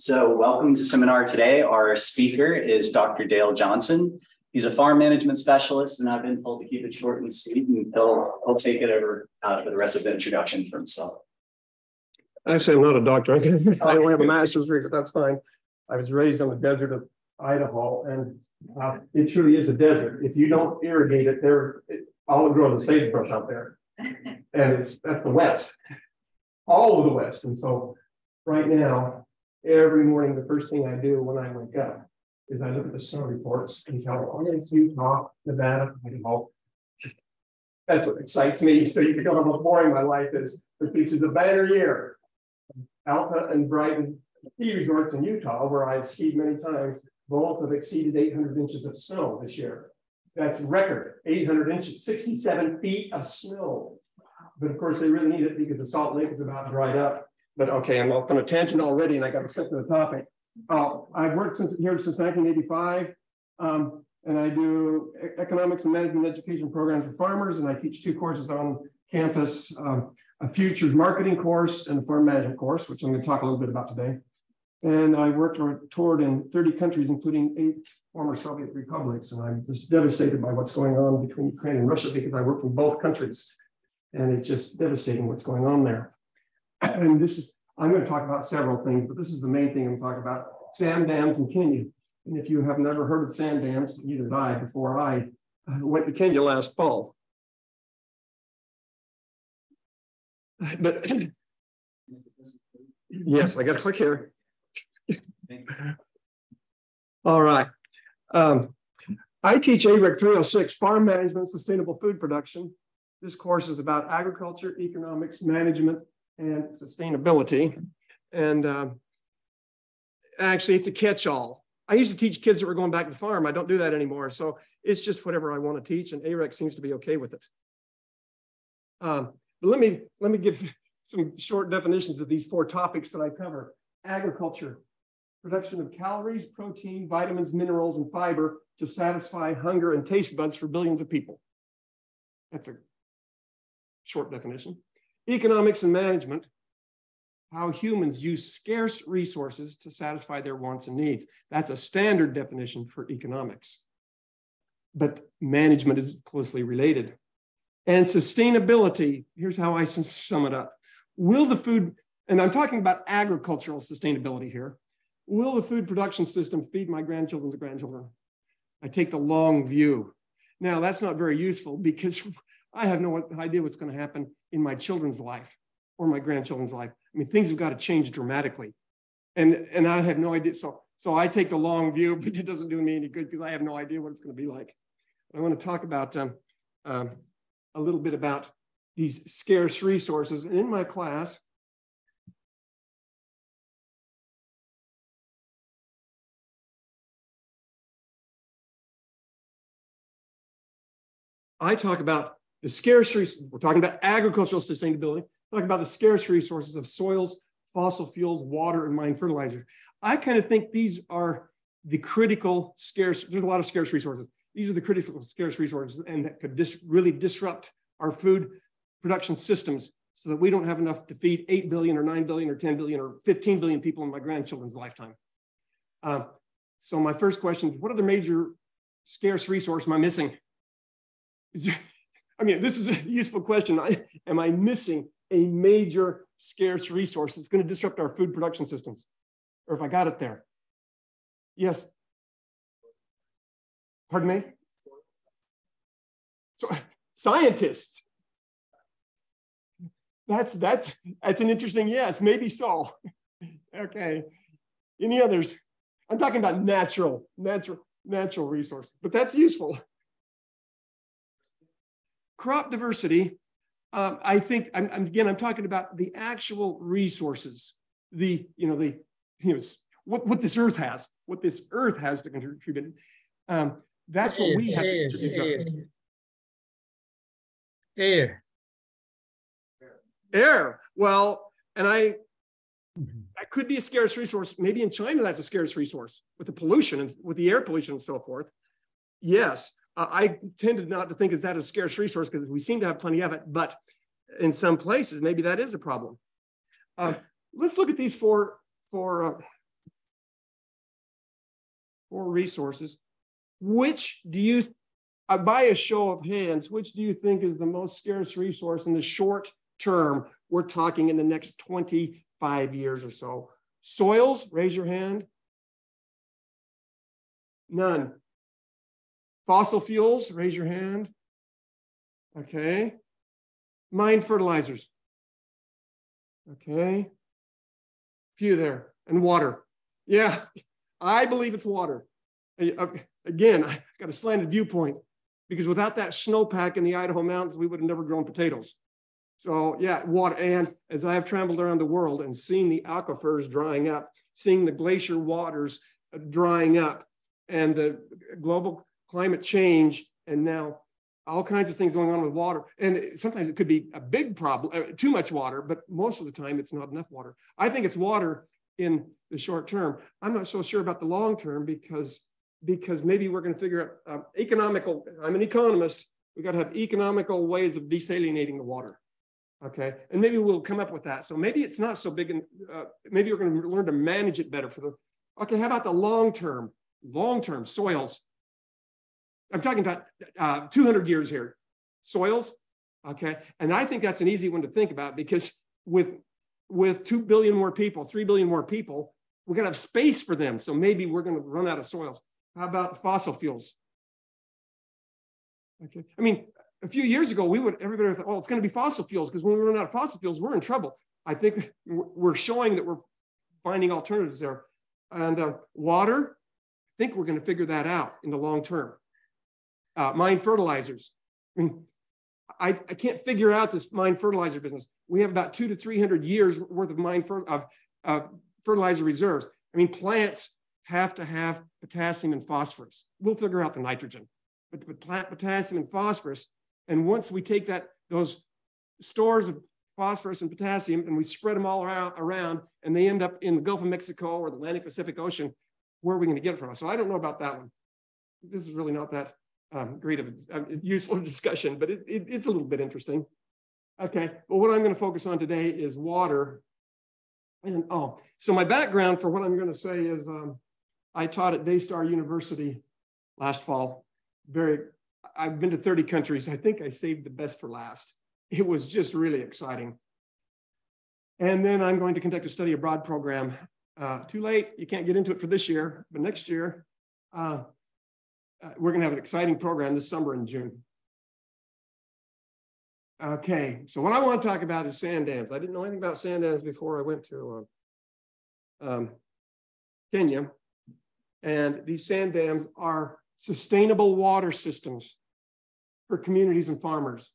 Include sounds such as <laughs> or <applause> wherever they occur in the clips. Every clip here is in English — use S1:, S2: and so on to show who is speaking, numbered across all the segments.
S1: So welcome to seminar today. Our speaker is Dr. Dale Johnson. He's a farm management specialist and I've been told to keep it short and sweet and he'll, he'll take it over uh, for the rest of the introduction for himself.
S2: Actually, I'm not a doctor. I don't have a master's degree, but that's fine. I was raised on the desert of Idaho and uh, it truly is a desert. If you don't irrigate it, there, it, all it grows is sagebrush out there. <laughs> and it's at the west, all of the west. And so right now, every morning, the first thing I do when I wake up is I look at the sun reports oh, it's Utah, Nevada, Idaho. That's what excites me. So you can tell how boring my life is. But this is a banner year. Alta and Brighton ski resorts in Utah, where I've skied many times, both have exceeded 800 inches of snow this year. That's record, 800 inches, 67 feet of snow. But of course, they really need it because the Salt Lake is about dried up. But okay, I'm off on a tangent already, and I got to stick to the topic. Uh, I've worked since here since 1985, um, and I do economics and management education programs for farmers, and I teach two courses on campus: um, a futures marketing course and a farm management course, which I'm going to talk a little bit about today. And I worked or toured in 30 countries, including eight former Soviet republics. And I'm just devastated by what's going on between Ukraine and Russia because I work in both countries. And it's just devastating what's going on there. <clears throat> And this is, I'm going to talk about several things, but this is the main thing I'm talking about sand dams in Kenya. And if you have never heard of sand dams, neither did I before I went to Kenya last fall. <clears throat> But <clears throat> yes, I got to click here. <laughs> All right. Um, I teach AREC 306, Farm Management, Sustainable Food Production. This course is about agriculture, economics, management, and sustainability. And uh, actually, it's a catch-all. I used to teach kids that were going back to the farm. I don't do that anymore. So it's just whatever I want to teach, and AREC seems to be okay with it. Um, but let me, let me give <laughs> some short definitions of these four topics that I cover. Agriculture, production of calories, protein, vitamins, minerals, and fiber to satisfy hunger and taste buds for billions of people. That's a short definition. Economics and management, how humans use scarce resources to satisfy their wants and needs. That's a standard definition for economics. But management is closely related. And sustainability, here's how I sum it up. Will the food, and I'm talking about agricultural sustainability here, Will the food production system feed my grandchildren's grandchildren? I take the long view. Now, that's not very useful because <laughs> I have no idea what's going to happen in my children's life or my grandchildren's life. I mean, things have got to change dramatically. And, and I have no idea. So, so I take the long view, <laughs> but it doesn't do me any good because I have no idea what it's going to be like. I want to talk about um, um, a little bit about these scarce resources. And in my class, I talk about the scarce, resources, we're talking about agricultural sustainability, Talking about the scarce resources of soils, fossil fuels, water, and mine fertilizers. I kind of think these are the critical scarce, there's a lot of scarce resources. These are the critical scarce resources and that could dis really disrupt our food production systems so that we don't have enough to feed 8 billion or 9 billion or 10 billion or 15 billion people in my grandchildren's lifetime. Uh, so my first question is, what other major scarce resource am I missing? There, I mean, this is a useful question. I, am I missing a major scarce resource that's going to disrupt our food production systems? Or if I got it there? Yes. Pardon me? So, scientists. That's that's that's an interesting yes, maybe so. okay. Any others? I'm talking about natural, natural, natural resources, but that's useful crop diversity, um, I think, I'm, I'm, again, I'm talking about the actual resources, the, you know, the, you know, what, what this earth has, what this earth has to contribute. Um, that's what we have air, to contribute.
S3: Air.
S2: Air. Well, and I, that could be a scarce resource. Maybe in China, that's a scarce resource with the pollution and with the air pollution and so forth. Yes, uh, I tended not to think is that a scarce resource because we seem to have plenty of it, but in some places, maybe that is a problem. Uh, let's look at these four, four uh, resources. Which do you, uh, by a show of hands, which do you think is the most scarce resource in the short term? We're talking in the next 25 years or so. Soils, raise your hand. None. Fossil fuels, raise your hand. Okay. Mine fertilizers. Okay. Few there. And water. Yeah, <laughs> I believe it's water. Again, <laughs> I got a slanted viewpoint because without that snowpack in the Idaho mountains, we would have never grown potatoes. So yeah, water. And as I have traveled around the world and seen the aquifers drying up, seeing the glacier waters uh, drying up, and the global climate change, and now all kinds of things going on with water. And sometimes it could be a big problem, uh, too much water, but most of the time it's not enough water. I think it's water in the short term. I'm not so sure about the long term because because maybe we're going to figure out uh, economical. I'm an economist. We've got to have economical ways of desalinating the water. Okay, and maybe we'll come up with that. So maybe it's not so big, and uh, maybe we're going to learn to manage it better for the. Okay, how about the long term? Long term soils. I'm talking about uh, 200 years here. Soils. Okay, and I think that's an easy one to think about because with with 2 billion more people, 3 billion more people, we're going to have space for them. So maybe we're going to run out of soils. How about fossil fuels? Okay. I mean, a few years ago, we would, everybody thought, oh, it's going to be fossil fuels because when we run out of fossil fuels, we're in trouble. I think we're showing that we're finding alternatives there. And uh, water, I think we're going to figure that out in the long term. Uh, mine fertilizers. I mean, I, I can't figure out this mine fertilizer business. We have about two to 300 years worth of mine fer- of uh, fertilizer reserves. I mean, plants have to have potassium and phosphorus. We'll figure out the nitrogen, but, potassium and phosphorus. And once we take that, those stores of phosphorus and potassium and we spread them all around, around and they end up in the Gulf of Mexico or the Atlantic Pacific Ocean, where are we going to get it from? So I don't know about that one. This is really not that um, great of a, a, useful <laughs> discussion, but it, it, it's a little bit interesting. Okay, but what I'm going to focus on today is water. And oh, so my background for what I'm going to say is um, I taught at Daystar University last fall. Very, I've been to 30 countries. I think I saved the best for last. It was just really exciting. And then I'm going to conduct a study abroad program. Uh, too late, you can't get into it for this year, but next year, uh, uh, we're going to have an exciting program this summer in June. Okay, so what I want to talk about is sand dams. I didn't know anything about sand dams before I went to uh, um, Kenya. And these sand dams are sustainable water systems for communities and farmers.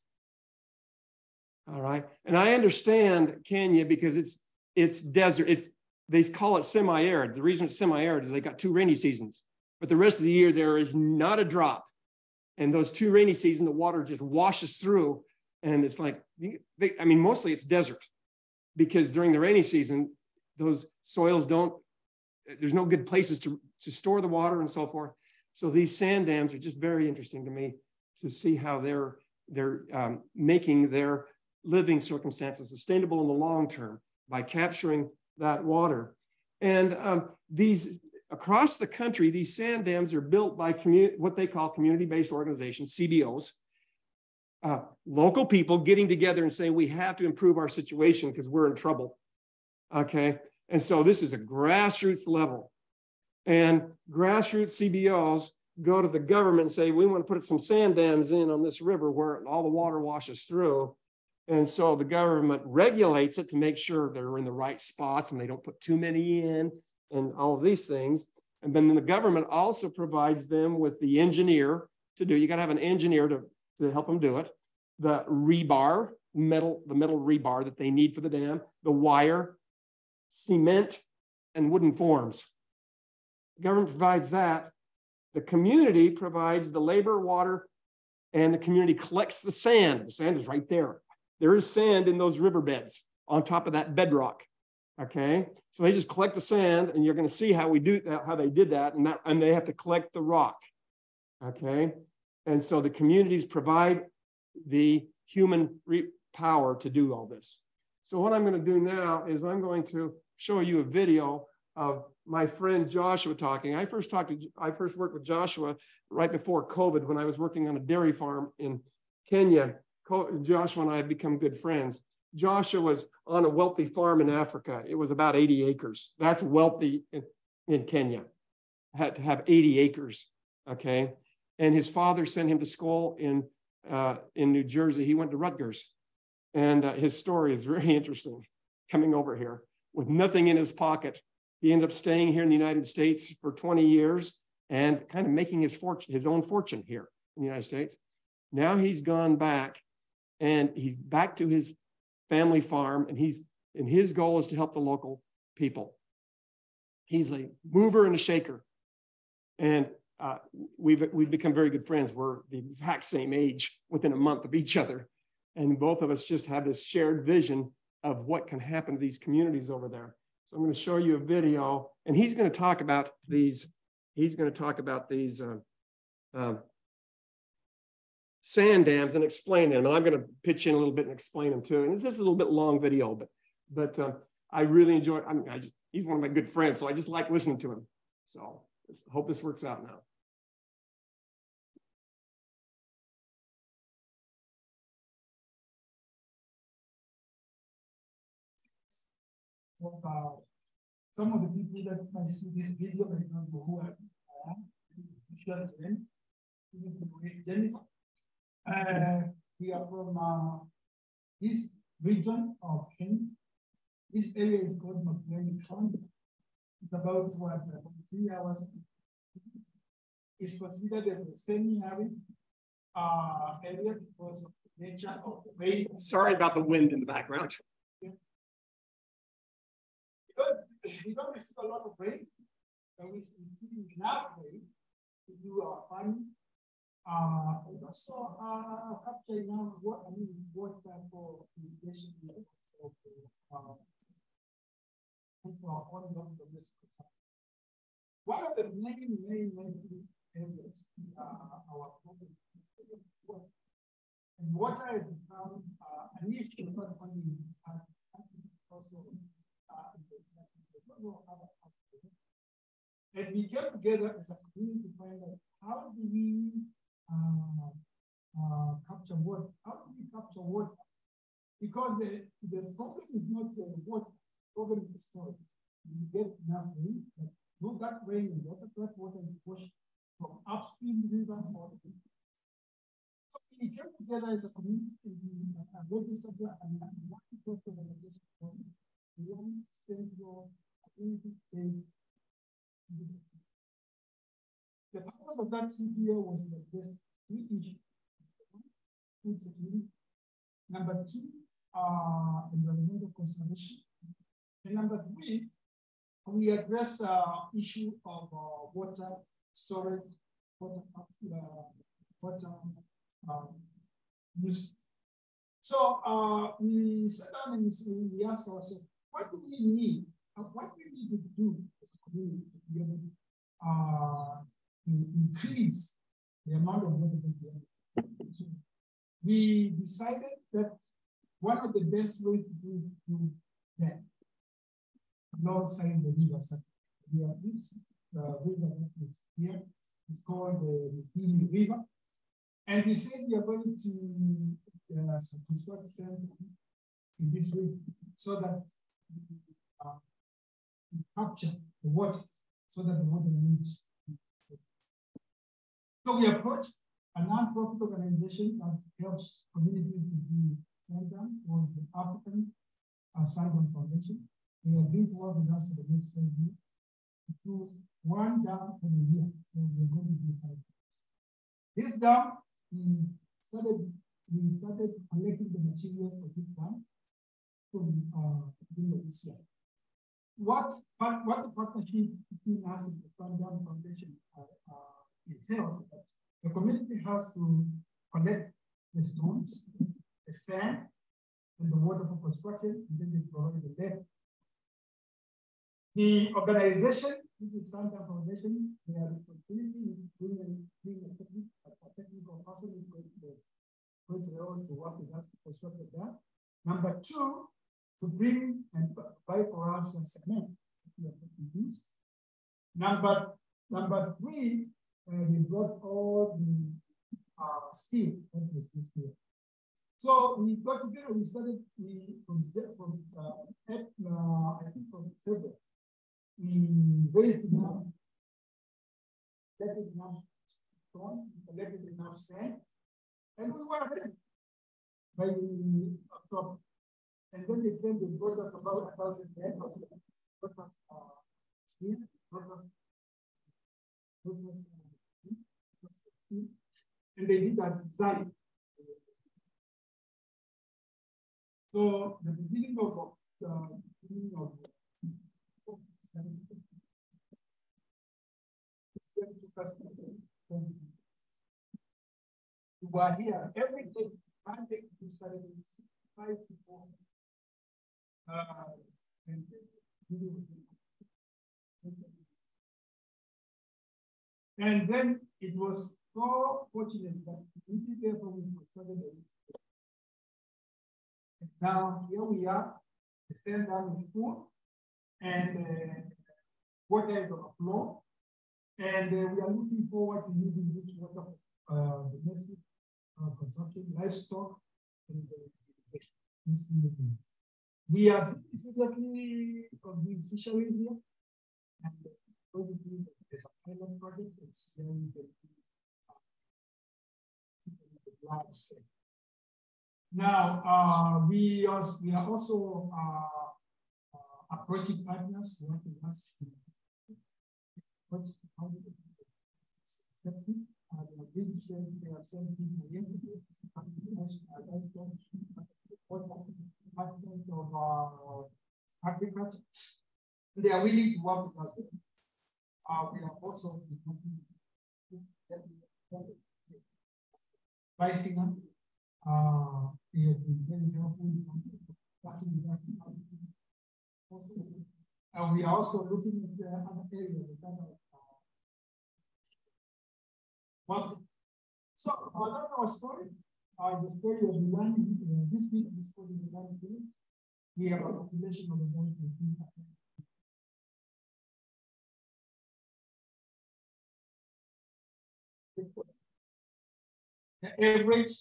S2: All right. And I understand Kenya because it's it's desert. It's they call it semi-arid. The reason it's semi-arid is they got two rainy seasons but the rest of the year there is not a drop. And those two rainy seasons, the water just washes through, and it's like, I mean, mostly it's desert, because during the rainy season, those soils don't. There's no good places to to store the water and so forth. So these sand dams are just very interesting to me to see how they're they're um, making their living circumstances sustainable in the long term by capturing that water. And um, these across the country, these sand dams are built by what they call community-based organizations, CBOs, uh, local people getting together and saying, we have to improve our situation because we're in trouble. Okay. And so this is a grassroots level. And grassroots CBOs go to the government and say, we want to put some sand dams in on this river where all the water washes through. And so the government regulates it to make sure they're in the right spots and they don't put too many in and all of these things. And then the government also provides them with the engineer to do. You got to have an engineer to, to help them do it. The rebar, metal, the metal rebar that they need for the dam, the wire, cement, and wooden forms. The government provides that. The community provides the labor, water, and the community collects the sand. The sand is right there. There is sand in those riverbeds on top of that bedrock. Okay, so they just collect the sand, and you're going to see how we do that, how they did that, and that, and they have to collect the rock. Okay, and so the communities provide the human power to do all this. So what I'm going to do now is I'm going to show you a video of my friend Joshua talking. I first talked to, I first worked with Joshua right before COVID when I was working on a dairy farm in Kenya. Joshua and I had become good friends. Joshua was on a wealthy farm in Africa. It was about 80 acres. That's wealthy in, in Kenya. Had to have 80 acres. Okay. And his father sent him to school in uh, in New Jersey. He went to Rutgers. And uh, his story is very <laughs> interesting coming over here with nothing in his pocket. He ended up staying here in the United States for 20 years and kind of making his fortune, his own fortune here in the United States. Now he's gone back and he's back to his family farm and he's and his goal is to help the local people. He's a mover and a shaker. And uh, we've, we've become very good friends. We're the exact same age within a month of each other. And both of us just have this shared vision of what can happen to these communities over there. So I'm going to show you a video, and he's going to talk about these. He's going to talk about these uh, uh, sand dams and explain them. And I'm going to pitch in a little bit and explain them too. And it's just a little bit long video, but but uh, I really enjoy. I mean, I just, he's one of my good friends, so I just like listening to him. So hope this works out now.
S3: uh, some of the people that might see this video may not know who I am. This is Jennifer. Uh, we are from uh, this region of Kenya. This area is called Makueni County. It's about what, uh, three hours. It's considered as a semi-arid uh, area because of the nature of the rain.
S2: Sorry about the wind in the background.
S3: because we don't receive a lot of rain, and we receive enough rain to do our farming. Uh, also uh, capture now what I mean what type of irrigation we also uh, for our own domestic One of the main, main, main areas uh, our problem and water has become uh, an issue not only in also uh, in the and we came together as a community to find out how do we uh, uh, capture water? How do we capture water? Because the, the problem is not the water, problem is soil. You get enough rain, but no that rain and water, that water is pushed from upstream river or so we came together as a community uh, register and one organization, one central the purpose of that CBO was to address three issues. Food security. Number two, uh, environmental conservation. And number three, we address uh, issue of uh, water storage, water, uh, water um, use. So uh, we sat down and we asked ourselves, what do we need what do we need to do as a community to be able uh, to increase the amount of we have. So we decided that one of the best ways to do is that alongside the river. We have this uh, river that is here. It's called the Healing River. And we said we are going to uh, construct center in this river so that uh, capture the water so that the water needs. So we approached a non-profit organization that helps communities to do sandbank called the African uh, Sand Dam Foundation. They have been working with us for the next 10 years to do one dam the year. So we're going to do five years. This dam, we started, we started collecting the materials for this dam. We uh, doing this year what, what the partnership between us and the Sand Dam Foundation uh, that the community has to collect the stones, the sand, and the water for construction, and then they provide the lead. The organization, the Sand Dam Foundation, their responsibility is doing a technical person is going to, going to, to work with us to construct the dam. Number two, to bring and buy for us a cement. Number number three, uh, they brought all the uh, steel. So we got together, we started we, from, from uh, uh, I think from February. We raised enough, collected enough stone, collected enough sand, and we were ready by October. And then they came, they brought us about a thousand of brought us uh, here, brought us, brought us, and they did that design. So the beginning of the uh, beginning of you were here every day, Monday to Saturday, five people. Uh, and, and then it was so fortunate that we did therefore we started now here we are, the same is full, and uh, water is on the floor. And uh, we are looking forward to using this water for uh, domestic uh, consumption, livestock, and uh, we are specifically of the fisheries here. And uh, there's a pilot project, it's very, very, now, uh, we, also, we are also uh, uh, approaching partners working us accepting. Uh, they are really saying they are people in of uh, agriculture. They are willing to work with us. Uh, we are also uh, has been very and we are also looking at the other areas uh, well, so another our story, uh, the story of land, uh, this week, this story of the village. We have a population of about 15,000. The average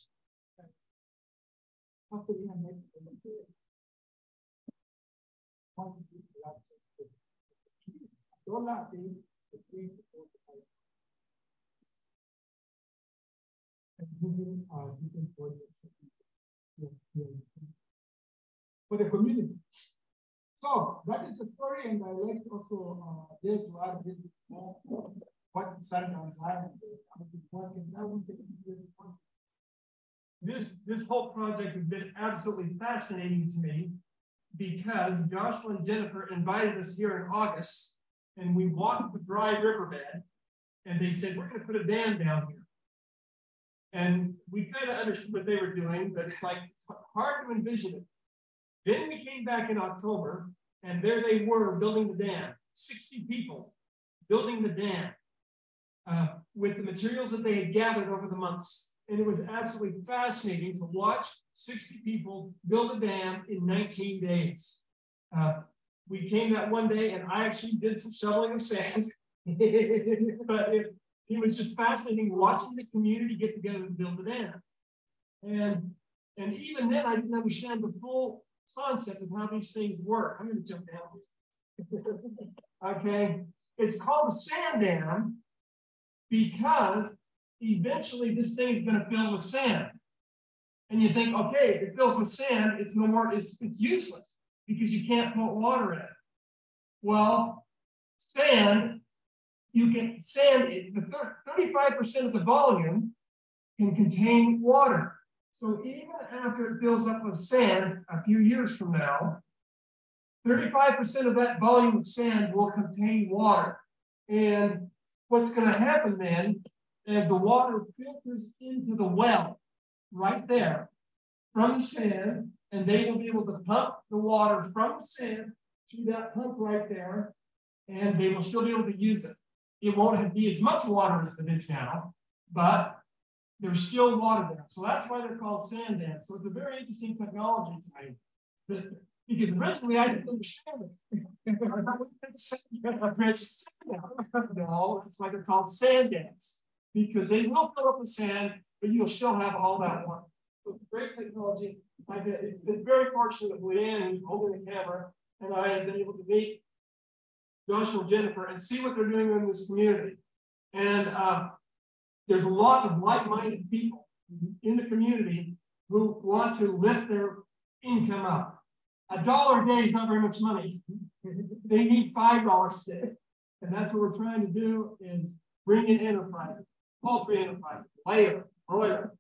S3: dollar between and moving different projects for the community. So that is the story, and I like also uh, there to add a little more Island is. I've been working now
S2: this this whole project has been absolutely fascinating to me because Joshua and Jennifer invited us here in August and we walked the dry riverbed and they said, we're going to put a dam down here. And we kind of understood what they were doing, but it's like hard to envision it. Then we came back in October and there they were building the dam, 60 people building the dam uh, with the materials that they had gathered over the months and it was absolutely fascinating to watch 60 people build a dam in 19 days. Uh, we came that one day and I actually did some shoveling of sand, <laughs> but it, it was just fascinating watching the community get together and build a dam. And, and even then, I didn't understand the full concept of how these things work. I'm going to jump down. <laughs> okay, it's called a sand dam because eventually this thing is going to fill with sand. And you think, okay, if it fills with sand, it's no more, it's, it's useless because you can't put water in it. Well, sand, you can sand, the 35% of the volume can contain water. So even after it fills up with sand a few years from now, 35% of that volume of sand will contain water. And what's going to happen then as the water filters into the well right there from the sand, and they will be able to pump the water from sand to that pump right there, and they will still be able to use it. It won't be as much water as it is now, but there's still water there. So that's why they're called sand dams. So it's a very interesting technology to me.
S3: Because originally I didn't understand it. no, it's like they're called sand dams because they will fill up with sand, but you'll still have all that water. So great technology. I've been, been very fortunate with Leanne, who's holding the camera, and I have been able to meet Joshua and Jennifer and see what they're doing in this community. And uh, there's a lot of like-minded people in the community who want to lift their income up. A dollar a day is not very much money. They need five dollars a day. And that's what we're trying to do is bring in enterprise, poultry enterprise, layer, broiler,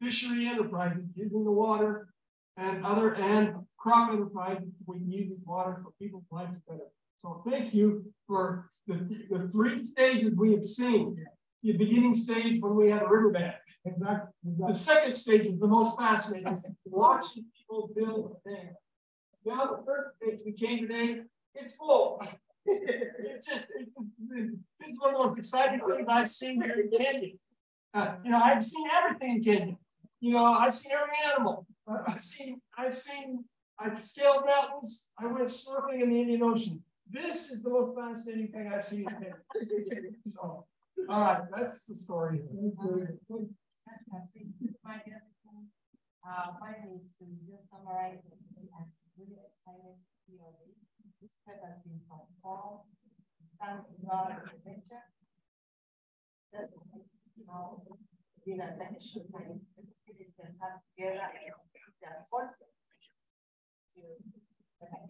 S3: fishery enterprises using the water and other and crop enterprises we can use water for people's lives better. So thank you for the, the three stages we have seen. The beginning stage when we had a riverbank. Exactly. The second stage is the most fascinating, watching people build a dam. Now the first stage we came today, it's full. <laughs> it's just, it's, it's one of the most exciting things I've seen here in Kenya. Uh, you know, I've seen everything in Kenya. You know, I've seen every animal. I've seen, I've seen, I've scaled mountains. I went surfing in the Indian Ocean. This is the most fascinating thing I've seen in Kenya. <laughs> so, all right, that's the story.
S4: Uh, my name is just really excited to all this. This trip has been transformed. Thanks to God adventure. That's you know, been a lecture time. It can come together and transform to that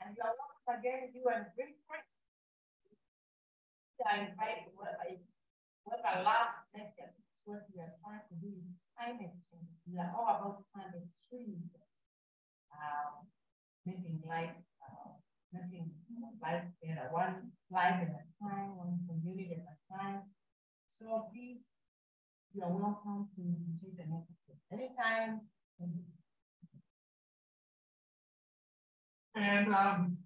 S4: and you are once again you and bring friends. I invite what I what our last lecture what we are trying to do climate change. We are all about climate change. Um, making life uh, making life a one life at a time, one community at a time. So please, you are welcome to take the next. Anytime
S3: And um,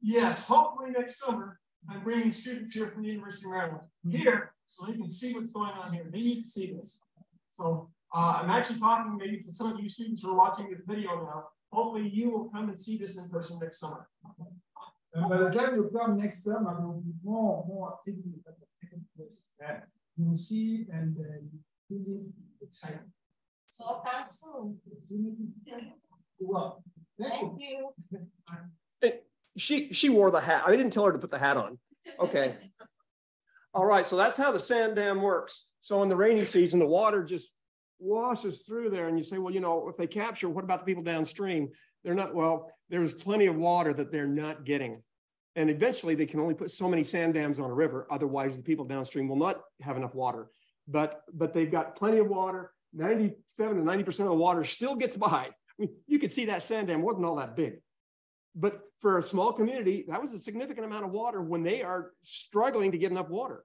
S3: yes, hopefully next summer, I'm bringing students here from the University of Maryland here so they can see what's going on here. They need to see this. So uh, I'm actually talking maybe to some of you students who are watching this video now. Hopefully you will come and see this in person next summer.
S5: And by the time you come next summer, there will be more and more activities that will take place. Yeah. You will see and uh, really excited.
S4: So come soon.
S5: Well,
S4: Thank you.
S2: She she wore the hat. I didn't tell her to put the hat on. Okay. <laughs> All right. So that's how the sand dam works. So in the rainy season, the water just washes through there, and you say, well, you know, if they capture, what about the people downstream? They're not. Well, there's plenty of water that they're not getting. And eventually, they can only put so many sand dams on a river. Otherwise, the people downstream will not have enough water. But but they've got plenty of water. 97 to 90% of the water still gets by. I mean, you could see that sand dam wasn't all that big. But for a small community, that was a significant amount of water when they are struggling to get enough water.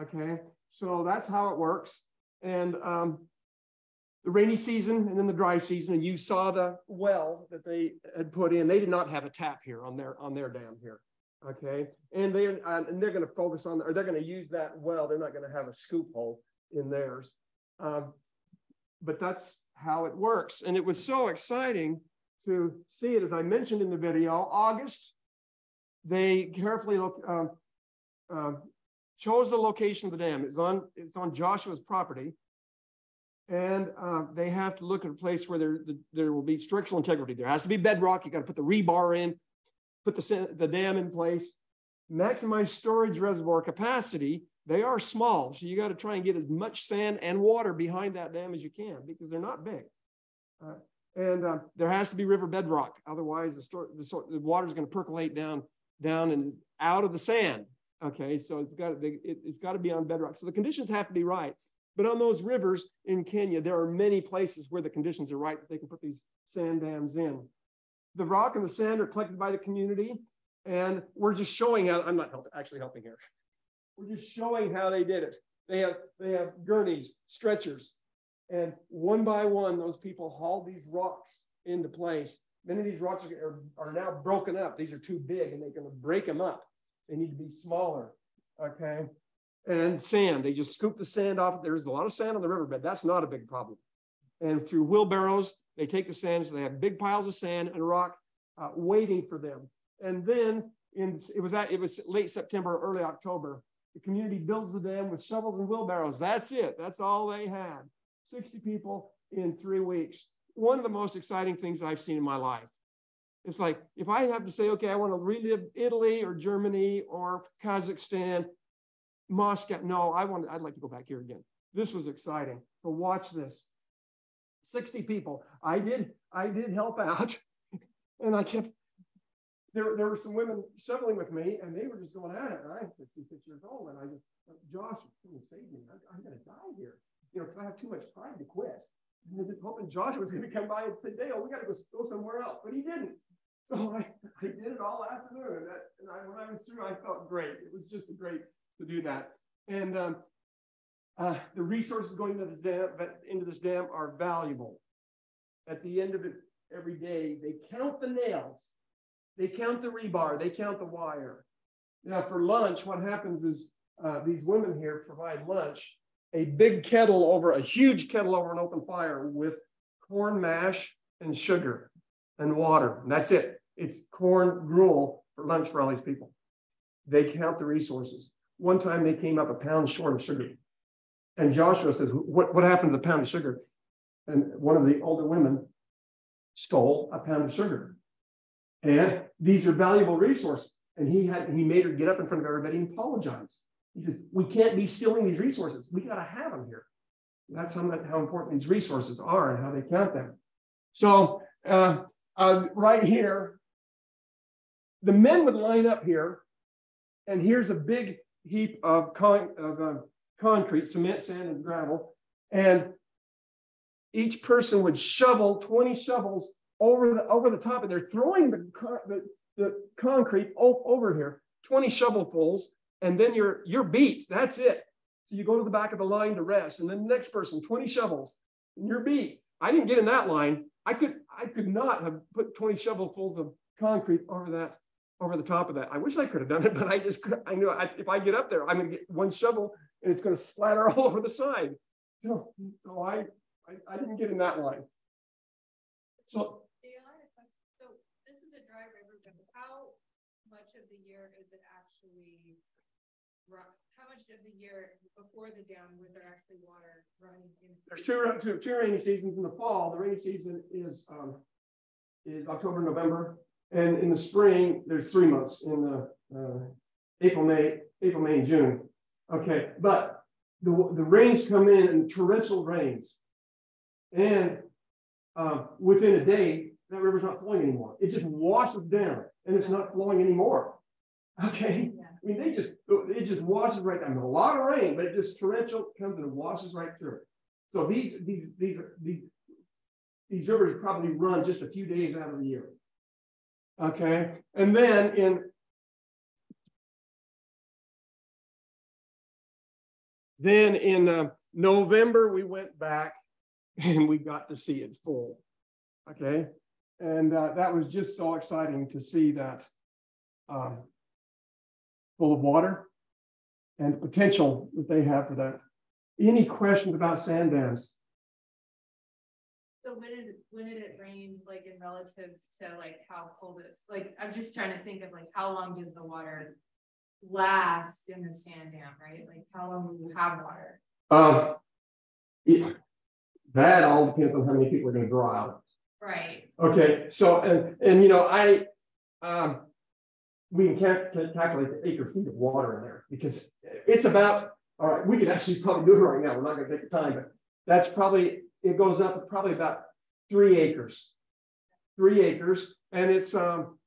S2: Okay, so that's how it works. And um, the rainy season and then the dry season, and you saw the well that they had put in. They did not have a tap here on their on their dam here. Okay, and they uh, and they're going to focus on or they're going to use that well. They're not going to have a scoop hole in theirs. Um, but that's how it works. And it was so exciting to see it. As I mentioned in the video, August, they carefully look, um, uh, chose the location of the dam. It's on, it's on Joshua's property. And uh, they have to look at a place where there, the, there will be structural integrity. There has to be bedrock. You got to put the rebar in, put the, the dam in place, maximize storage reservoir capacity they are small, so you got to try and get as much sand and water behind that dam as you can because they're not big. Uh, and uh, there has to be river bedrock, otherwise the, store, the, the water is going to percolate down, down and out of the sand. Okay, so it's got it, it's got to be on bedrock. So the conditions have to be right. But on those rivers in Kenya, there are many places where the conditions are right that they can put these sand dams in. The rock and the sand are collected by the community, and we're just showing how I'm not helping, actually helping here. We're just showing how they did it. They have they have gurneys, stretchers, and one by one, those people hauled these rocks into place. Many of these rocks are, are now broken up. These are too big, and they're going to break them up. They need to be smaller. okay? And sand, they just scoop the sand off. There's a lot of sand on the riverbed. That's not a big problem. And through wheelbarrows, they take the sand. So they have big piles of sand and rock uh, waiting for them. And then in it was that it was late September, early October. The community builds the dam with shovels and wheelbarrows. That's it. That's all they had. 60 people in three weeks. One of the most exciting things I've seen in my life. It's like if I have to say, okay, I want to relive Italy or Germany or Kazakhstan, Moscow. No, I want. I'd like to go back here again. This was exciting. But watch this. 60 people. I did. I did help out, <laughs> and I kept. There, there were some women shoveling with me, and they were just going at it. And I'm 66 years old, and I just, Josh, can save me? I'm, I'm going to die here, you know, because I have too much pride to quit. And I just hoping Josh was going to come by and say, Dale, we got to go, go somewhere else, but he didn't. So <laughs> I, I did it all afternoon. And I, when I was through, I felt great. It was just great to do that. And um, uh, the resources going into the dam, into this dam are valuable. At the end of it, every day, they count the nails, they count the rebar, they count the wire. Now, for lunch, what happens is uh, these women here provide lunch, a big kettle over a huge kettle over an open fire with corn mash and sugar and water. And that's it. It's corn gruel for lunch for all these people. They count the resources. One time they came up a pound short of sugar. And Joshua says, what, what happened to the pound of sugar? And one of the older women stole a pound of sugar. And these are valuable resources. And he had he made her get up in front of everybody and apologize. He says, we can't be stealing these resources. We got to have them here. That's how, how important these resources are and how they count them. So uh, uh, right here, the men would line up here, and here's a big heap of, con of uh, concrete, cement, sand, and gravel, and each person would shovel 20 shovels over the over the top, and they're throwing the the, the concrete over here, 20 shovelfuls, and then you're you're beat. That's it. So you go to the back of the line to rest, and then the next person, 20 shovels, and you're beat. I didn't get in that line. I could I could not have put 20 shovelfuls of concrete over that over the top of that. I wish I could have done it, but I just I knew I, if I get up there, I'm gonna get one shovel and it's gonna splatter <laughs> all over the side. So so I I, I didn't get in that line. So
S6: so this is a dry river, but how much of the year is it actually how much of the year before the dam was there actually water running in?
S2: There's two, two, two rainy seasons in the fall. The rainy season is um, is October, November, and in the spring there's three months in the uh, April, May, April, May, and June. Okay, but the the rains come in and torrential rains, and uh, within a day that river's not flowing anymore. It just washes down, and it's not flowing anymore. Okay. I mean, they just it just washes right down. A lot of rain, but it just torrential comes and washes right through. So these these these these these rivers probably run just a few days out of the year. Okay, and then in then in uh, November we went back and we got to see it full. Okay, and uh, that was just so exciting to see that. Um, full of water and the potential that they have for that. Any questions about sand dams?
S6: So when did when did it rain like in relative to like how full this like I'm just trying to think of like how long does the water last in the sand dam, right? Like how long will you have water?
S2: Uh yeah. That all depends on how many people are going to draw out.
S6: Right.
S2: Okay. So and and you know I um we can calculate the acre feet of water in there because it's about, all right, we could actually probably do it right now. We're not going to take the time, but that's probably, it goes up probably about three acres, three acres. And it's, um,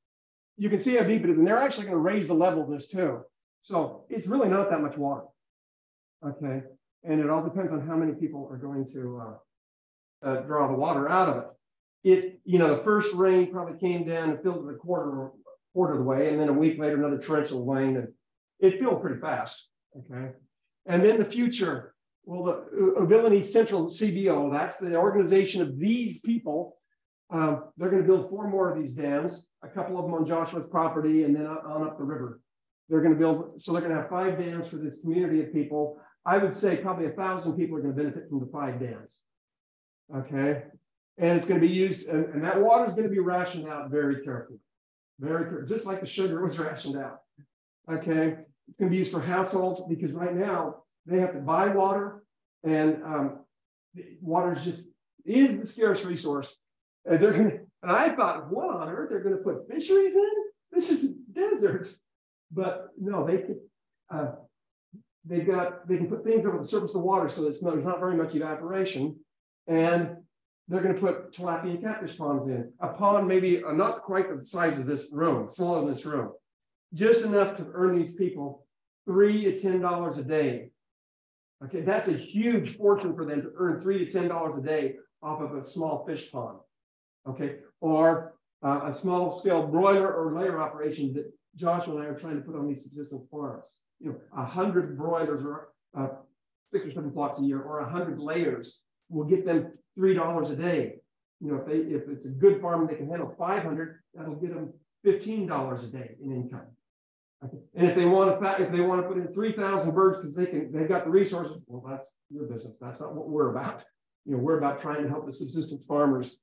S2: you can see how deep it is. And they're actually going to raise the level of this too. So it's really not that much water. Okay. And it all depends on how many people are going to uh, uh, draw the water out of it. It, you know, the first rain probably came down and filled the quarter quarter of the way, and then a week later, another torrential rain, and it filled pretty fast. Okay. And then the future, well, the Ability Central CBO, that's the organization of these people. Um, they're going to build four more of these dams, a couple of them on Joshua's property, and then on up the river. They're gonna build, so they're gonna have five dams for this community of people. I would say probably a thousand people are gonna benefit from the five dams. Okay, and it's gonna be used, and, and that water is gonna be rationed out very carefully. Very, just like the sugar was <laughs> rationed out. Okay, it's gonna be used for households because right now they have to buy water and um. Water is just is the scarce resource. And they're gonna, and I thought, what on earth? They're gonna put fisheries in? This is desert. But no, they could, uh, they've got, they can put things over the surface of the water so it's not, there's not very much evaporation. And they're gonna put tilapia and catfish ponds in, a pond maybe uh, not quite the size of this room, smaller than this room. Just enough to earn these people three to ten dollars a day. Okay, that's a huge fortune for them to earn three to ten dollars a day off of a small fish pond. Okay, or uh, a small scale broiler or layer operation that Joshua and I are trying to put on these subsistence farms. You know, a hundred broilers or uh, six or seven flocks a year, or a hundred layers will get them three dollars a day. You know, if they if it's a good farm they can handle five hundred, that'll get them fifteen dollars a day in income. And if they want to if they want to put in three thousand birds because they can they've got the resources, well, that's your business. That's not what we're about. You know, we're about trying to help the subsistence farmers.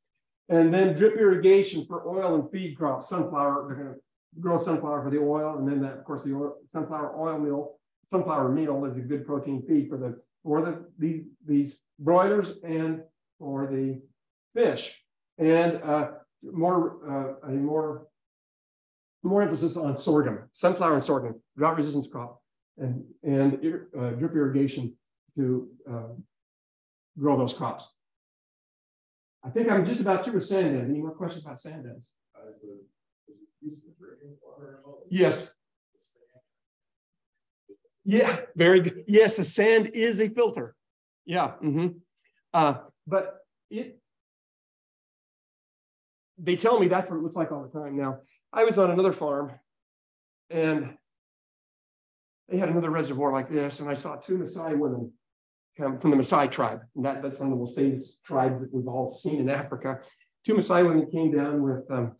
S2: And then drip irrigation for oil and feed crops, sunflower, they're going to grow sunflower for the oil, and then that, of course, the oil, sunflower oil meal, sunflower meal is a good protein feed for the for the these these broilers and for the fish, and uh, more uh, a more more emphasis on sorghum, sunflower and sorghum, drought resistance crop, and and uh, drip irrigation to uh, grow those crops. I think I'm just about through with sand. Any more questions about sand? Yes. Yeah, very good. Yes, the sand is a filter. Yeah. Mm-hmm. Uh, but it, they tell me that's what it looks like all the time. Now, I was on another farm and they had another reservoir like this, and I saw two Maasai women come from the Maasai tribe. And that, that's one of the most famous tribes that we've all seen in Africa. Two Maasai women came down with um,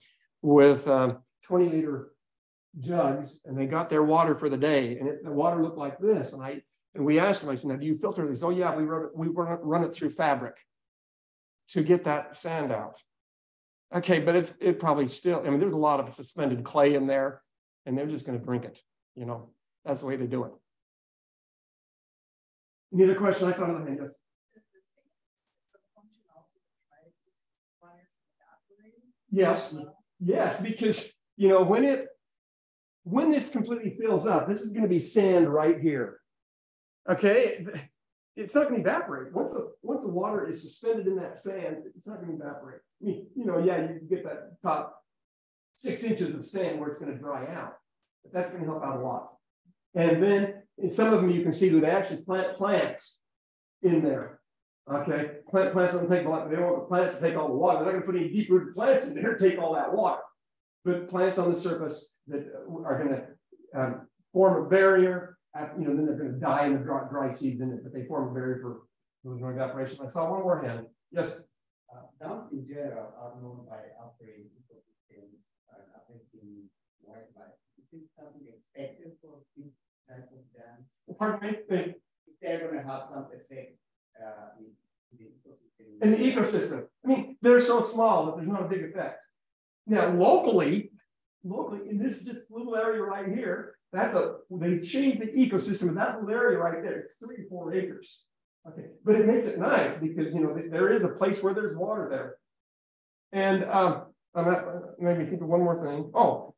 S2: with um, 20 liter jugs and they got their water for the day and it, the water looked like this and I and we asked them I said now do you filter this? Oh yeah we run it we run it, it through fabric to get that sand out. Okay but it's it probably still I mean there's a lot of suspended clay in there and they're just going to drink it you know? That's the way they do it. Any other question I saw another hand yes. Yes yes because you know when it when this completely fills up, this is going to be sand right here. Okay, it's not going to evaporate. Once the once the water is suspended in that sand, it's not going to evaporate. I mean, you know, yeah, you get that top six inches of sand where it's going to dry out, but that's going to help out a lot. And then in some of them, you can see that they actually plant plants in there. Okay, plant plants don't take a lot. They want the plants to take all the water. They're not going to put any deep rooted plants in there to take all that water but plants on the surface that are going to um, form a barrier. At, you know, then they're going to die in the dry, dry season, but they form a barrier for, for evaporation. I saw one more hand. Yes.
S7: Uh, dams in general are known by altering ecosystems and affecting wildlife. Is it something expected for these type of dams?
S2: Pardon me?
S7: They're going to have some effect uh, in, in the ecosystem.
S2: In the ecosystem. I mean, they're so small that there's not a big effect. Now, locally, locally, in this just little area right here, that's a, they changed the ecosystem of that little area right there. It's three to four acres. Okay, but it makes it nice because, you know, there is a place where there's water there. And um, I'm not, made me think of one more thing. Oh,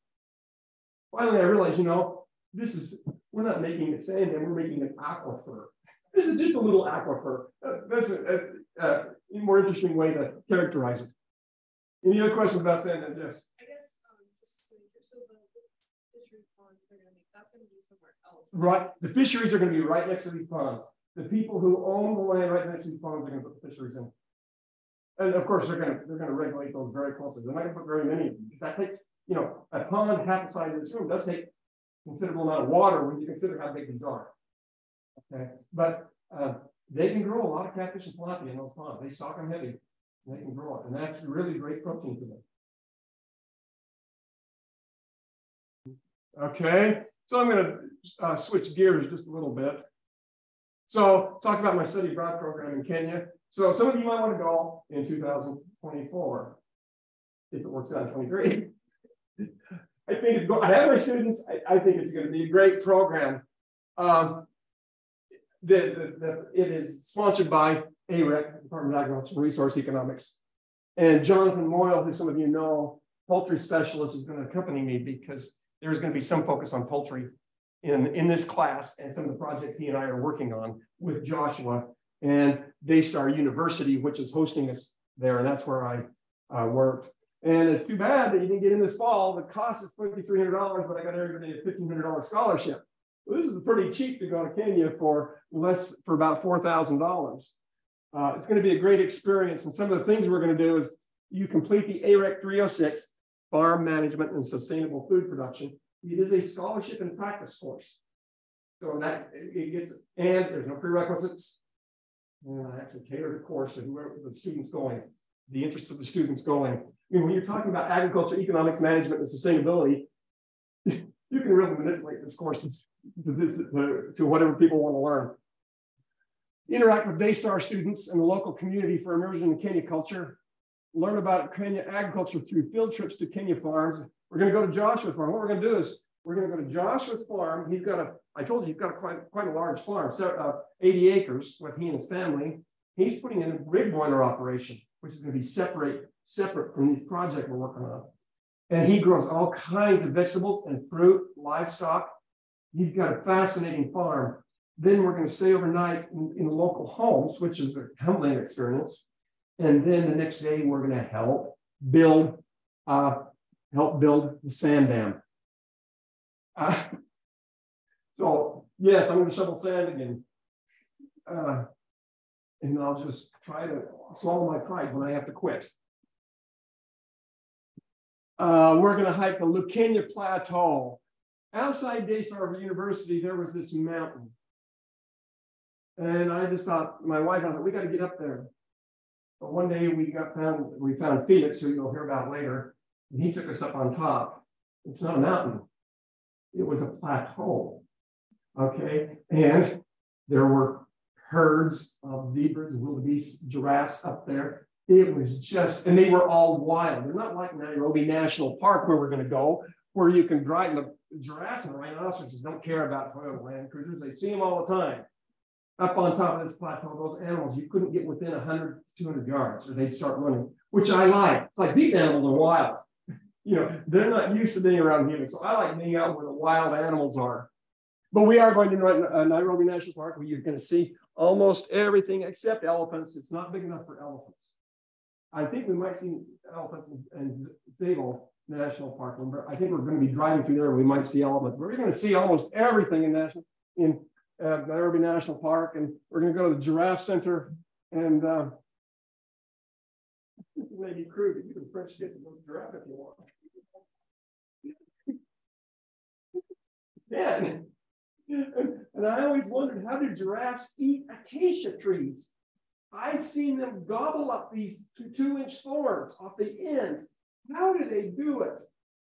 S2: finally, I realized, you know, this is, we're not making a sand and we're making an aquifer. This is just a little aquifer. Uh, that's a, a, a more interesting way to characterize it. Any other questions about sand and yes?
S6: I guess um, just so, so the fishery ponds that's gonna be somewhere else.
S2: Right, the fisheries are going to be right next to these ponds. The people who own the land right next to these ponds are going to put the fisheries in. And of course, they're going to they're going to regulate those very closely. They're not going to put very many. That takes you know a pond half the size of this room does take considerable amount of water when you consider how big these are. Okay, but uh, they can grow a lot of catfish and tilapia in those ponds. They stock them heavy. And they can grow it, and that's really great protein for them. Okay, So I'm going to uh, switch gears just a little bit. So talk about my study abroad program in Kenya. So some of you might want to go in 2024, if it works out in 23. I think it's going, I have my students, I, I, think it's going to be a great program. Um, the, the, the, it is sponsored by AREC, Department of Agricultural Resource Economics. And Jonathan Moyle, who some of you know, poultry specialist, is going to accompany me because there's going to be some focus on poultry in, in this class and some of the projects he and I are working on with Joshua and Daystar University, which is hosting us there. And that's where I uh, worked. And it's too bad that you didn't get in this fall. The cost is $2,300, but I got everybody a $1,500 scholarship. Well, this is pretty cheap to go to Kenya for less for about $4,000. Uh, it's going to be a great experience. And some of the things we're going to do is you complete the AREC 306, Farm Management and Sustainable Food Production. It is a scholarship and practice course. So that it gets, and there's no prerequisites. And I actually tailor the course to whoever the students going, the interest of the students going. I mean, when you're talking about agriculture, economics management, and sustainability, <laughs> you can really manipulate this course to, this, to, to whatever people want to learn. Interact with Daystar students and the local community for immersion in Kenya culture. Learn about Kenya agriculture through field trips to Kenya farms. We're going to go to Joshua's farm. What we're going to do is we're going to go to Joshua's farm. He's got a, I told you, he's got a quite, quite a large farm, so, uh, 80 acres with he and his family. He's putting in a rig broiler operation, which is going to be separate, separate from this project we're working on. And he grows all kinds of vegetables and fruit, livestock. He's got a fascinating farm. Then we're going to stay overnight in, in local homes, which is a humbling experience. And then the next day, we're going to help build, uh, help build the sand dam. Uh, <laughs> so yes, I'm going to shovel sand again. Uh, and I'll just try to swallow my pride when I have to quit. Uh, we're going to hike the Lukenya Plateau. Outside Daystar University, there was this mountain. And I just thought, my wife, I thought, we got to get up there. But one day we got found, we found Felix, who you'll hear about later, and he took us up on top. It's not a mountain, it was a plateau. Okay. And there were herds of zebras, wildebeest, giraffes up there. It was just, and they were all wild. They're not like Nairobi National Park where we're going to go, where you can drive the giraffes and rhinoceroses don't care about Toyota Land Cruisers. They see them all the time. Up on top of this plateau, those animals, you couldn't get within 100, 200 yards or they'd start running, which I like. It's like these animals are wild you know, they're not used to being around humans. So I like being out where the wild animals are. But we are going to uh, Nairobi National Park where you're going to see almost everything except elephants. It's not big enough for elephants. I think we might see elephants in, in National Park. I think we're going to be driving through there. We might see elephants. We're going to see almost everything in national in uh, Nairobi National Park, and we're going to go to the Giraffe Center and. Uh, maybe crude, you can French get the giraffe if you want. then. And I always wondered how do giraffes eat acacia trees? I've seen them gobble up these two inch thorns off the ends. How do they do it?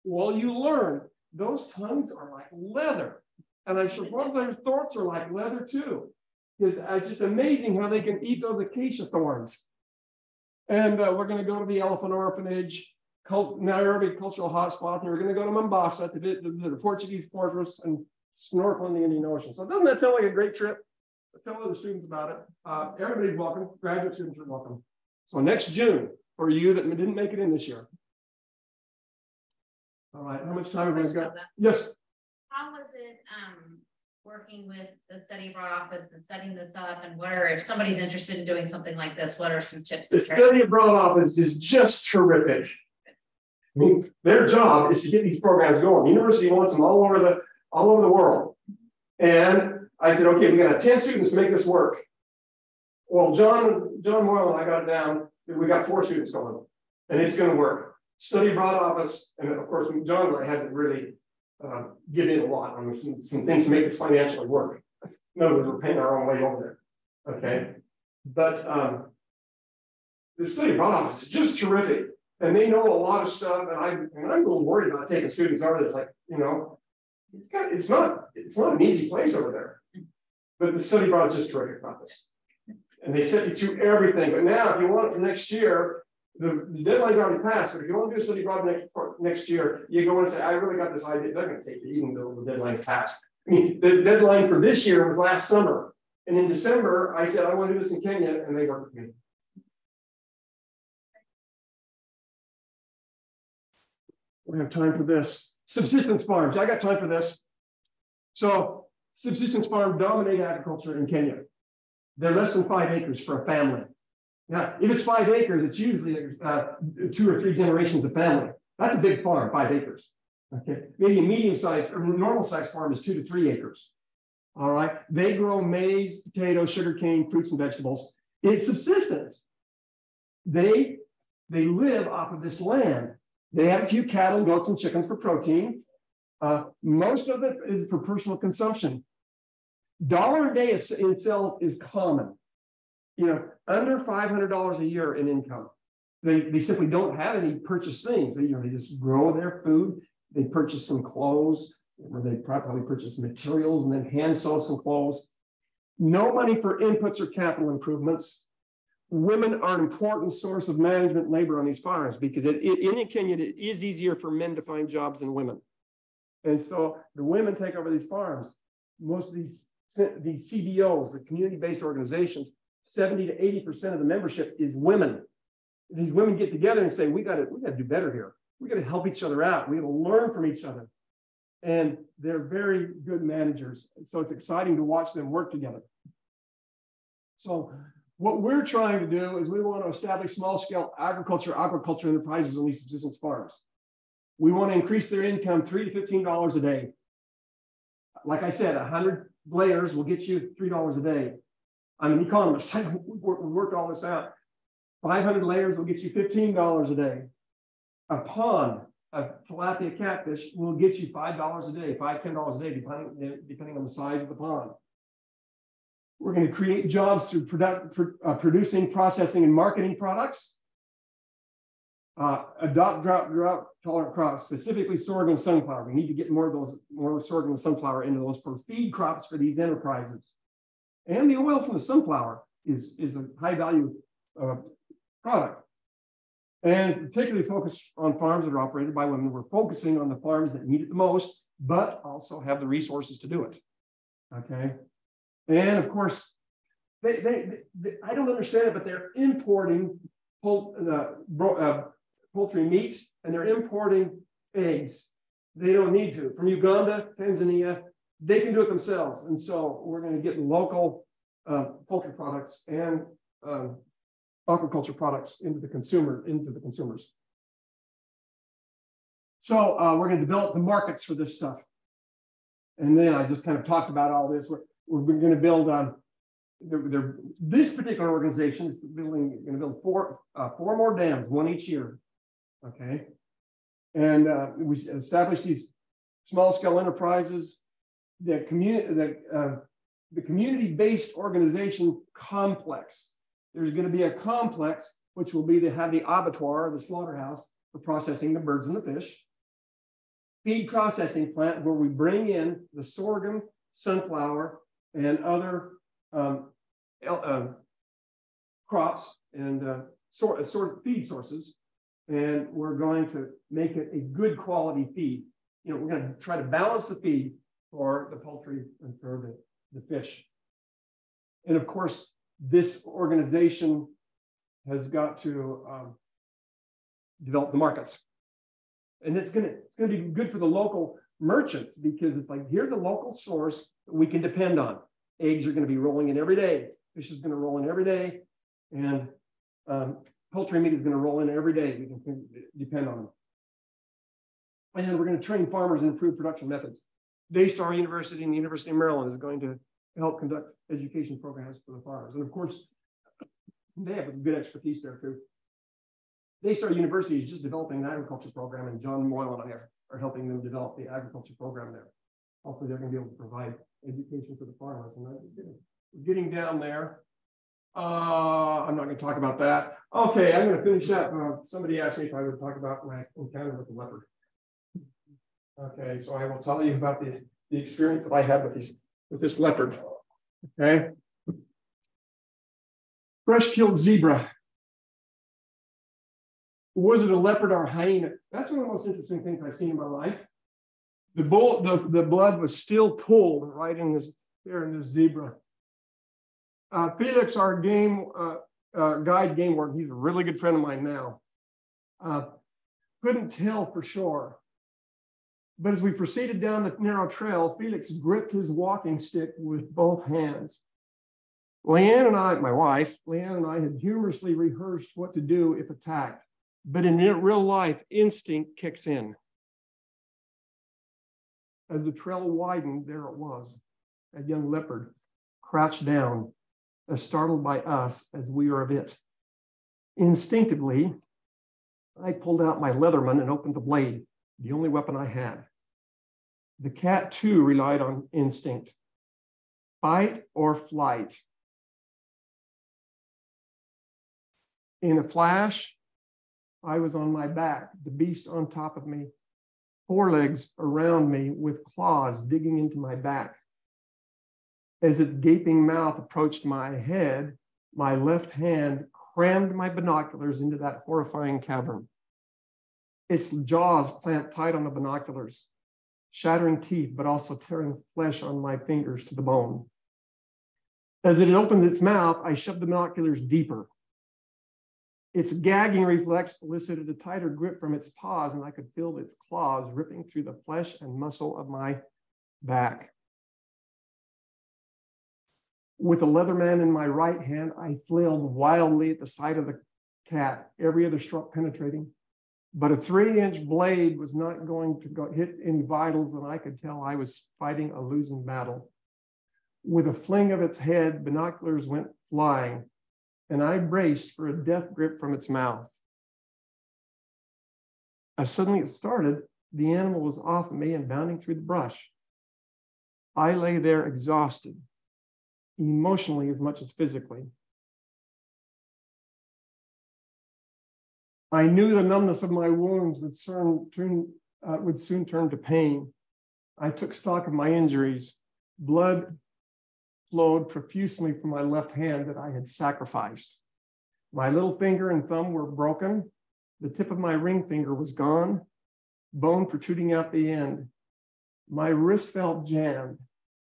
S2: Well, you learn those tongues are like leather. And sure both their throats are like leather too. It's just amazing how they can eat those acacia thorns. And uh, we're going to go to the elephant orphanage cult, Nairobi cultural hotspot. And we're going to go to Mombasa to visit the Portuguese fortress and snorkel in the Indian Ocean. So doesn't that sound like a great trip? Tell other students about it. Uh, everybody's welcome. Graduate students are welcome. So next June, for you that didn't make it in this year. All right, how much time have we got? Yes.
S8: How was it um, working with the study abroad office and setting this up? And what are, if somebody's interested in doing something like this, what are some tips?
S2: The study abroad office is just terrific. I mean, their job is to get these programs going. The university wants them all over the all over the world. And I said, okay, we got 10 students to make this work. Well, John, John Moyle and I got it down. We got four students going, and it's going to work. Study abroad office, and of course, John and I had to really uh, give in a lot on some, some things to make this financially work. Words, we're paying our own way over there. Okay. But um, the city of office is just terrific and they know a lot of stuff. And, I, and I'm a little worried about taking students over. There. It's like, you know, it's got, it's not, it's not an easy place over there. But the city study brought just terrific about this. And they sent you through everything, but now if you want it for next year, the, deadline's already passed, but if you want to do a study abroad next, next year, you go and say, I really got this idea, they're gonna take it even though the deadline's passed. I mean, the deadline for this year was last summer. And in December, I said, I want to do this in Kenya, and they worked with me. We have time for this. Subsistence farms. I got time for this. So, subsistence farms dominate agriculture in Kenya. They're less than five acres for a family. Now, if it's five acres, it's usually uh, two or three generations of family. That's a big farm, five acres. Okay, maybe a medium sized or normal sized farm is two to three acres. All right, they grow maize, potatoes, sugarcane, fruits, and vegetables. It's subsistence. They they live off of this land. They have a few cattle, goats, and chickens for protein. Uh, most of it is for personal consumption. Dollar a day in sales is common. You know, under $500 a year in income. They, they simply don't have any purchase things. They, you know, they just grow their food. They purchase some clothes, or they probably purchase materials and then hand sew some clothes. No money for inputs or capital improvements. Women are an important source of management labor on these farms because it, it, in Kenya, it is easier for men to find jobs than women. And so the women take over these farms. Most of these, these CBOs, the community-based organizations, 70 to 80% of the membership is women. These women get together and say, we got to we got to do better here. We got to help each other out. We got to learn from each other. And they're very good managers. So it's exciting to watch them work together. So what we're trying to do is we want to establish small scale agriculture, aquaculture enterprises on these subsistence farms. We want to increase their income three to $15 a day. Like I said, 100 layers will get you $3 a day. I'm an economist. we worked all this out. 500 layers will get you $15 a day. A pond a tilapia catfish will get you $5 a day, $5, $10 a day, depending, depending on the size of the pond. We're going to create jobs through product, uh, producing, processing, and marketing products. Uh, adopt drought, drought tolerant crops, specifically sorghum and sunflower. We need to get more of those, more sorghum and sunflower into those for feed crops for these enterprises. And the oil from the sunflower is, is a high value uh, product. And particularly focus on farms that are operated by women. We're focusing on the farms that need it the most, but also have the resources to do it. Okay. And of course, they, they, they I don't understand it, but they're importing pol uh, uh, poultry meat and they're importing eggs. They don't need to. From Uganda, Tanzania, they can do it themselves. And so we're going to get local uh, poultry products and um, aquaculture products into the consumer, into the consumers. So uh, we're going to develop the markets for this stuff. And then I just kind of talked about all this. We're, we're going to build um, they're, they're, this particular organization is building, going to build four, uh, four more dams, one each year. Okay. And uh, we established these small scale enterprises the community, the, uh, the community-based organization complex. There's going to be a complex, which will be to have the abattoir, the slaughterhouse, for processing the birds and the fish. Feed processing plant where we bring in the sorghum, sunflower, and other um, uh, crops and uh, sort, sort feed sources. And we're going to make it a good quality feed. You know, we're going to try to balance the feed for the poultry and for the, the fish. And of course, this organization has got to um, develop the markets. And it's gonna, it's gonna be good for the local merchants because it's like, here's a local source we can depend on. Eggs are gonna be rolling in every day. Fish is gonna roll in every day. And um, poultry meat is gonna roll in every day. We can depend on them. And we're gonna train farmers in improved production methods. Daystar University and the University of Maryland is going to help conduct education programs for the farmers. And of course, they have a good expertise there too. Daystar University is just developing an agriculture program and John Moyle and I are, are helping them develop the agriculture program there. Hopefully they're gonna be able to provide education for the farmers. And we're getting down there. Uh, I'm not going to talk about that. Okay, I'm going to finish up. Uh, somebody asked me if I would talk about my encounter with the leopard. Okay, so I will tell you about the, the experience that I had with these with this leopard. Okay. Fresh killed zebra. Was it a leopard or a hyena? That's one of the most interesting things I've seen in my life. The bull, the, the blood was still pulled right in this here in this zebra. Uh, Felix, our game uh, uh, guide game warden, he's a really good friend of mine now. Uh, couldn't tell for sure. But as we proceeded down the narrow trail, Felix gripped his walking stick with both hands. Leanne and I, my wife, Leanne and I had humorously rehearsed what to do if attacked. But in real life, instinct kicks in. As the trail widened, there it was, a young leopard crouched down, as startled by us as we are of it. Instinctively, I pulled out my Leatherman and opened the blade, the only weapon I had. The cat too relied on instinct fight or flight. In a flash, I was on my back, the beast on top of me, forelegs around me with claws digging into my back. As its gaping mouth approached my head, my left hand crammed my binoculars into that horrifying cavern. Its jaws clamped tight on the binoculars, shattering teeth, but also tearing flesh on my fingers to the bone. As it opened its mouth, I shoved the binoculars deeper. Its gagging reflex elicited a tighter grip from its paws, and I could feel its claws ripping through the flesh and muscle of my back. With the Leatherman in my right hand, I flailed wildly at the sight of the cat, every other stroke penetrating. But a three inch blade was not going to go, hit any vitals, and I could tell I was fighting a losing battle. With a fling of its head, binoculars went flying, and I braced for a death grip from its mouth. As suddenly it started, the animal was off me and bounding through the brush. I lay there exhausted, emotionally as much as physically. I knew the numbness of my wounds would soon turn, uh, would soon turn to pain. I took stock of my injuries. Blood flowed profusely from my left hand that I had sacrificed. My little finger and thumb were broken. The tip of my ring finger was gone, bone protruding out the end. My wrist felt jammed.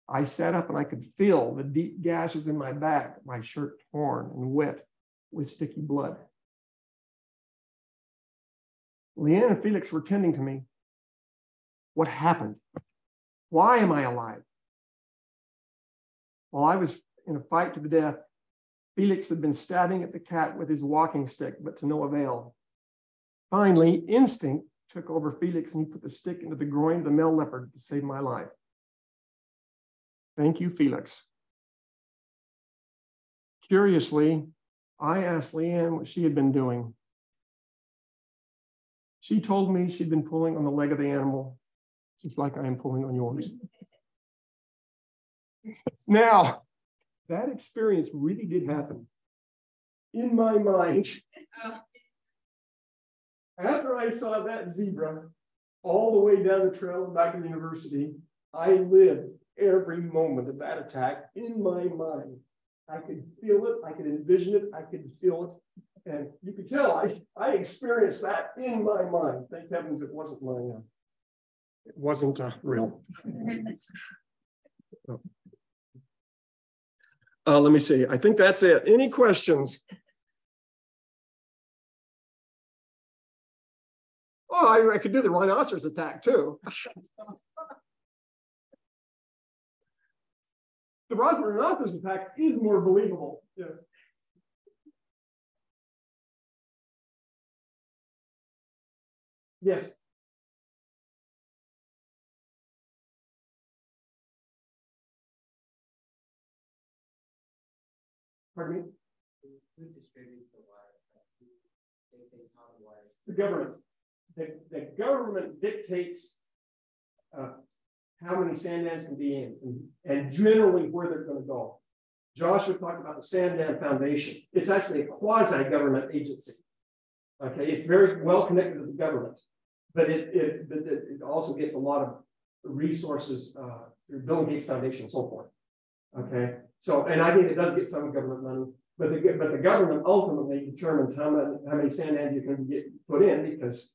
S2: I sat up and I could feel the deep gashes in my back, my shirt torn and wet with sticky blood. Leanne and Felix were tending to me. What happened? Why am I alive? While I was in a fight to the death, Felix had been stabbing at the cat with his walking stick, but to no avail. Finally, instinct took over Felix and he put the stick into the groin of the male leopard to save my life. Thank you, Felix. Curiously, I asked Leanne what she had been doing. She told me she'd been pulling on the leg of the animal, just like I am pulling on yours. now, that experience really did happen. In my mind, after I saw that zebra all the way down the trail back to the university, I lived every moment of that attack in my mind. I could feel it, I could envision it, I could feel it. And you could tell I, I experienced that in my mind. Thank heavens it wasn't my, uh, it wasn't uh, real. <laughs> Uh, let me see. I think that's it. Any questions? Oh, I, I could do the rhinoceros attack too. <laughs> the rhinoceros attack is more believable. Yeah. Yes. Pardon me? Who distributes the water? Dictates how the water. The government. The, the government dictates uh, how many sand dams can be in and, and generally where they're going to go. Joshua talked about the Sand Dam Foundation. It's actually a quasi government agency. Okay, it's very well connected to the government. But it, it, but it also gets a lot of resources, uh, through Bill Gates Foundation and so forth. Okay, so, and I think it does get some government money, but the, but the government ultimately determines how many, how many sand you can get put in because.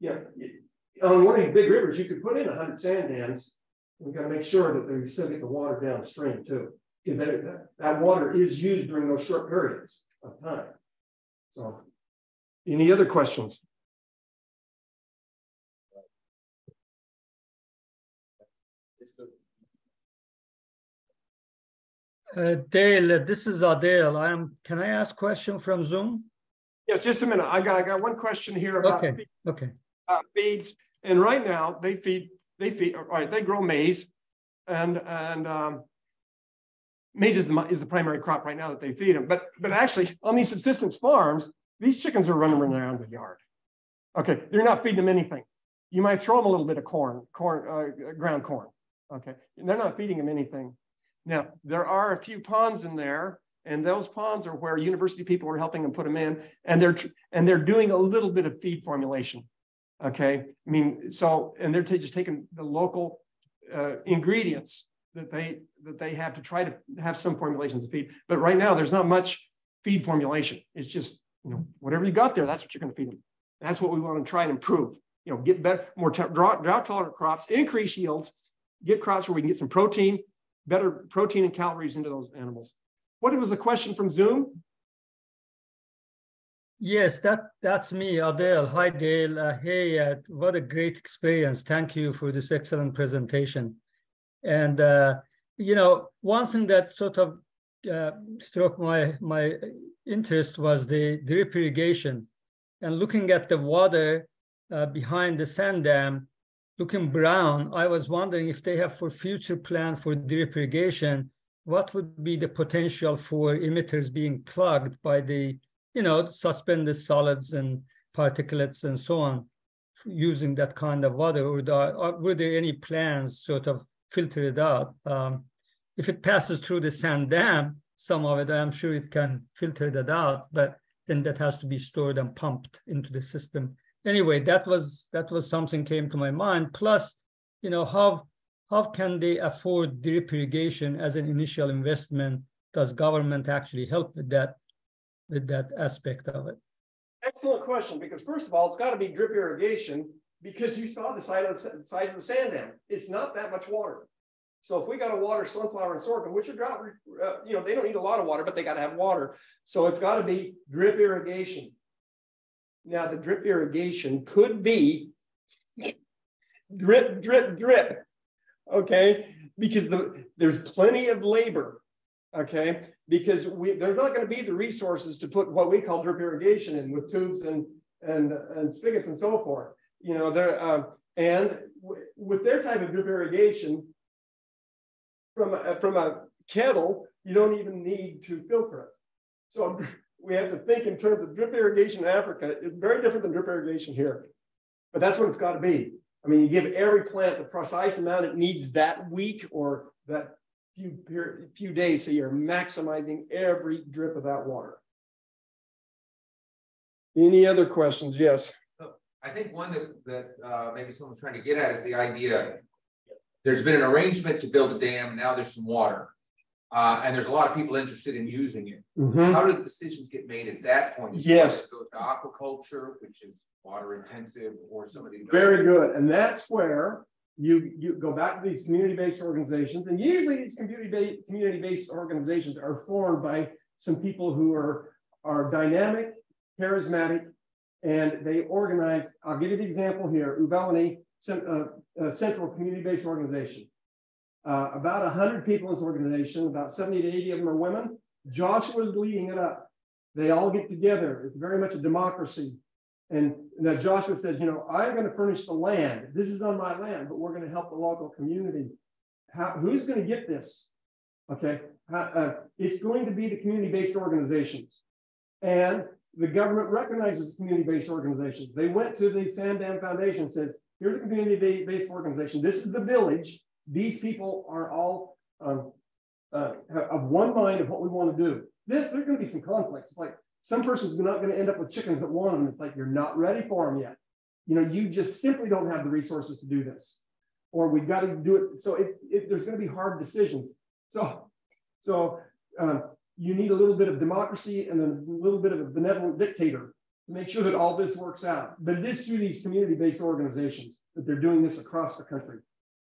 S2: You know, on one of these big rivers, you could put in hundred sand dams. We gotta make sure that they still get the water downstream too. Because that, that water is used during those short periods of time. So. Any other questions?
S9: Uh, Dale, this is Adele. I am, can I ask question from Zoom?
S2: Yes, just a minute. I got, I got one question here about
S9: Okay.
S2: feed-
S9: Okay,
S2: uh, feeds. And right now they feed, they feed, all right, they grow maize and, and, um, maize is the, is the primary crop right now that they feed them. But, but actually on these subsistence farms, these chickens are running around the yard. Okay, they're not feeding them anything. You might throw them a little bit of corn, corn, uh, ground corn. Okay, they're not feeding them anything. Now, there are a few ponds in there and those ponds are where university people are helping them put them in and they're, and they're doing a little bit of feed formulation. Okay, I mean, so, and they're just taking the local uh, ingredients that they, that they have to try to have some formulations of feed. But right now, there's not much feed formulation. It's just, you know, whatever you got there, that's what you're gonna feed them. That's what we want to try and improve, you know, get better, more drought, drought tolerant crops, increase yields, get crops where we can get some protein, better protein and calories into those animals. What was the question from Zoom?
S9: yes, that, that's me, Adele. Hi, Dale. Uh, Hey, uh, what a great experience. Thank you for this excellent presentation. And, uh, you know, one thing that sort of uh, struck my, my interest was the drip irrigation. And looking at the water uh, behind the sand dam, looking brown, I was wondering if they have for future plan for drip irrigation, what would be the potential for emitters being plugged by the, you know, suspended solids and particulates and so on, using that kind of water, or, the, or were there any plans sort of filter it out? Um, if it passes through the sand dam, some of it, I'm sure it can filter that out, but then that has to be stored and pumped into the system. Anyway, that was that was something came to my mind. Plus, you know, how how can they afford drip irrigation as an initial investment? Does government actually help with that with that aspect of it?
S2: Excellent question, because first of all, it's got to be drip irrigation because you saw the side of the side of the sand dam. It's not that much water. So if we got to water sunflower and sorghum, which are drought, uh, you know, they don't need a lot of water, but they got to have water. So it's got to be drip irrigation. Now, the drip irrigation could be drip, drip, drip. Okay, because the there's plenty of labor. Okay, because we there's not going to be the resources to put what we call drip irrigation in with tubes and and and spigots and so forth. You know, there um, and with their type of drip irrigation from a, from a kettle, you don't even need to filter it. So we have to think in terms of drip irrigation in Africa is very different than drip irrigation here. But that's what it's got to be. I mean, you give every plant the precise amount it needs that week or that few period, few days, so you're maximizing every drip of that water. Any other questions? Yes.
S10: I think one that, that, uh, maybe someone's trying to get at is the idea. There's been an arrangement to build a dam, and now there's some water. Uh, and there's a lot of people interested in using it. How do the decisions get made at that point? Does
S2: Yes.
S10: Go to aquaculture, which is water intensive, or some of these.
S2: Very good. And that's where you, you go back to these community-based organizations. And usually these community-based, community-based organizations are formed by some people who are, are dynamic, charismatic, and they organize, I'll give you the example here, Uvalani, Cen- uh, uh, Central Community-Based Organization. Uh, about hundred people in this organization, about seventy to eighty of them are women. Joshua is leading it up. They all get together. It's very much a democracy. And now Joshua says, you know, I'm going to furnish the land. This is on my land, but we're going to help the local community. How, who's going to get this? Okay. How, uh, it's going to be the community-based organizations. And the government recognizes community-based organizations. They went to the Sand Dam Foundation, and says, here's a community-based organization. This is the village. These people are all um, uh, of one mind of what we want to do. This, there's going to be some conflicts. It's like some person's not going to end up with chickens that want them. It's like you're not ready for them yet. you know, you just simply don't have the resources to do this. Or we've got to do it. So it, it there's going to be hard decisions. So, so um, you need a little bit of democracy and a little bit of a benevolent dictator to make sure that all this works out. But it is through these community-based organizations that they're doing this across the country.